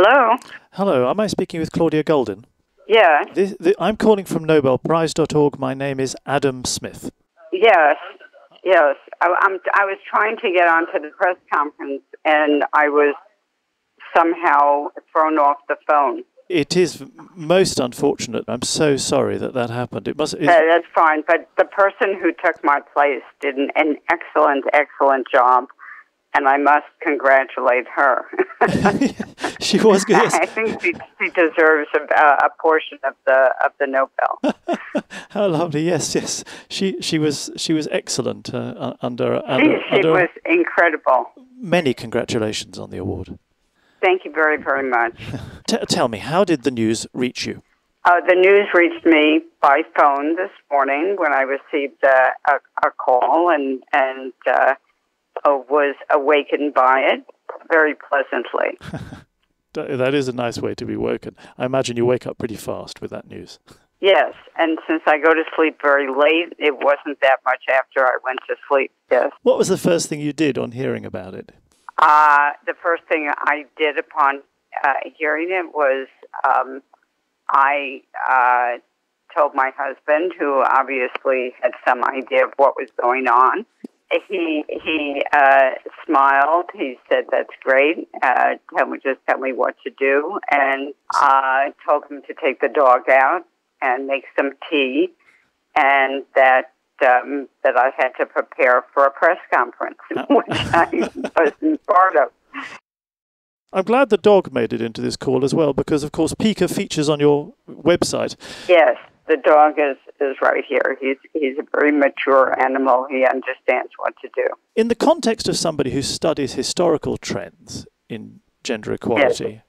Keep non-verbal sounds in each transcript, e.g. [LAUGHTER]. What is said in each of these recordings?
Hello? Hello, am I speaking with Claudia Goldin? Yeah. This, the, I'm calling from NobelPrize.org. My name is Adam Smith. Yes. Yes. I, I'm, I was trying to get onto the press conference and I was somehow thrown off the phone. It is most unfortunate. I'm so sorry that that happened. It must. Uh, that's fine, but the person who took my place did an, an excellent, excellent job, and I must congratulate her. [LAUGHS] she was good. Yes. [LAUGHS] I think she, she deserves a, a portion of the of the Nobel. [LAUGHS] How lovely! Yes, yes. She she was she was excellent uh, under. under she, she under was incredible. Many congratulations on the award. Thank you very, very much. T- tell me, how did the news reach you? Uh, the news reached me by phone this morning when I received uh, a, a, call and and uh, was awakened by it very pleasantly. [LAUGHS] that is a nice way to be woken. I imagine you wake up pretty fast with that news. Yes, and since I go to sleep very late, it wasn't that much after I went to sleep. Yes. What was the first thing you did on hearing about it? Uh, the first thing I did upon uh, hearing it was um, I uh, told my husband, who obviously had some idea of what was going on. He he uh, smiled. He said, "That's great. Uh, tell me, just tell me what to do." And I told him to take the dog out and make some tea, and that um, that I had to prepare for a press conference, [LAUGHS] which I wasn't part of. I'm glad the dog made it into this call as well, because of course Pika features on your website. Yes, the dog is, is right here. He's he's a very mature animal. He understands what to do. In the context of somebody who studies historical trends in gender equality, yes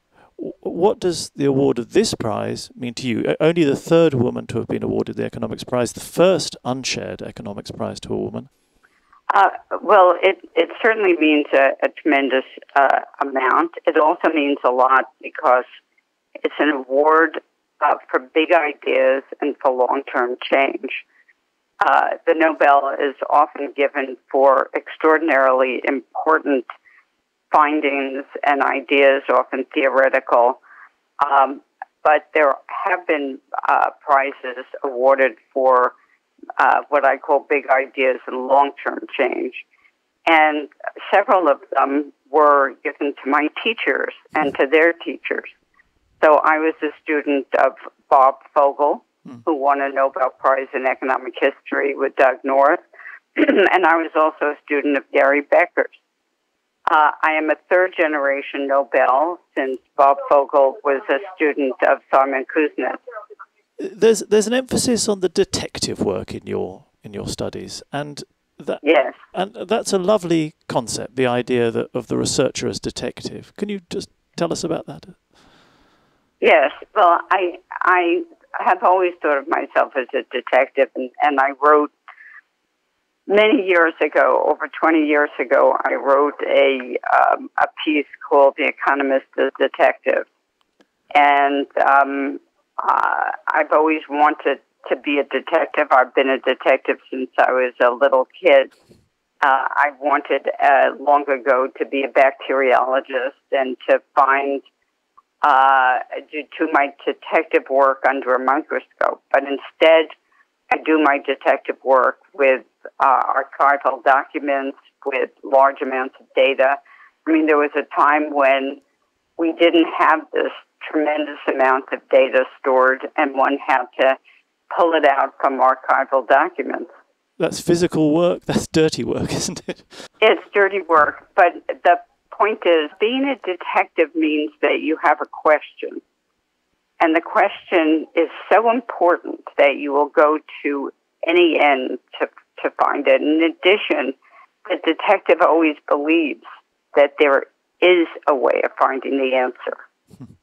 what does the award of this prize mean to you? Only the third woman to have been awarded the economics prize, the first unshared economics prize to a woman. Uh, well, it, it certainly means a, a tremendous uh, amount. It also means a lot because it's an award for big ideas and for long term change. Uh, the Nobel is often given for extraordinarily important findings and ideas, often theoretical. Um, but there have been uh, prizes awarded for uh, what I call big ideas and long term change. And several of them were given to my teachers and to their teachers. So I was a student of Bob Fogel, hmm. who won a Nobel Prize in Economic History with Doug North. [CLEARS THROAT] and I was also a student of Gary Beckers. Uh, I am a third generation Nobel since Bob Fogel was a student of Simon Kuznets. There's there's an emphasis on the detective work in your in your studies, and that yes, and that's a lovely concept. The idea that of the researcher as detective. Can you just tell us about that? Yes. Well, I I have always thought of myself as a detective, and, and I wrote many years ago, over 20 years ago, I wrote a, um, a piece called The Economist as Detective. And um, uh, I've always wanted to be a detective. I've been a detective since I was a little kid. Uh, I wanted uh, long ago to be a bacteriologist and to find uh, to do my detective work under a microscope. But instead, I do my detective work with uh, archival documents, with large amounts of data. I mean, there was a time when we didn't have this tremendous amount of data stored, and one had to pull it out from archival documents. That's physical work. That's dirty work, [LAUGHS] isn't it? It's dirty work, but the point is, being a detective means that you have a question. And the question is so important that you will go to any end to, to find it. In addition, the detective always believes that there is a way of finding the answer. Hmm.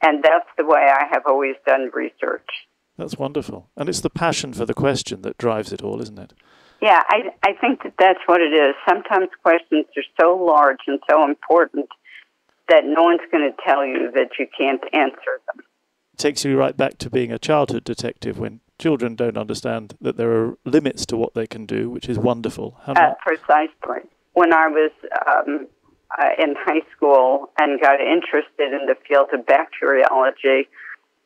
and that's the way I have always done research. That's wonderful. And it's the passion for the question that drives it all, isn't it? Yeah, I, I think that that's what it is. Sometimes questions are so large and so important that no one's going to tell you that you can't answer them It takes you right back to being a childhood detective when children don't understand that there are limits to what they can do, which is wonderful. Uh, precisely. When I was um, uh, in high school and got interested in the field of bacteriology,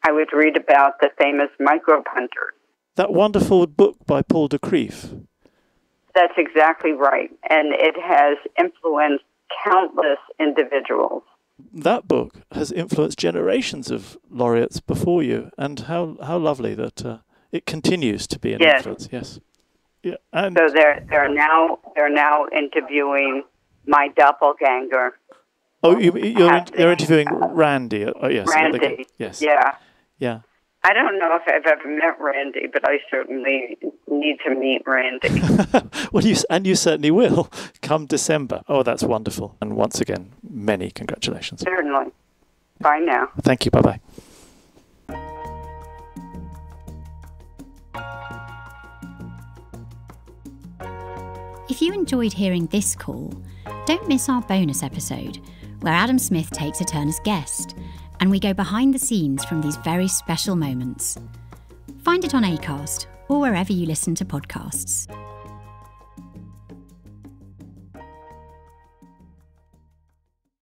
I would read about the famous microbe hunters. That wonderful book by Paul de Kruif. That's exactly right. And it has influenced countless individuals. That book has influenced generations of laureates before you, and how, how lovely that uh, it continues to be an Yes. influence. Yes. Yeah, and So they're they're now they're now interviewing my doppelganger, oh, you, you're, you're interviewing Randi. Oh, yes. Randi. Yes. Yeah. Yeah. I don't know if I've ever met Randi, but I certainly need to meet Randi. [LAUGHS] well, you and you certainly will come December. Oh, that's wonderful. And once again, many congratulations. certainly. Bye now. Thank you. Bye bye. If you enjoyed hearing this call, don't miss our bonus episode where Adam Smith takes a turn as guest and we go behind the scenes from these very special moments. Find it on Acast or wherever you listen to podcasts.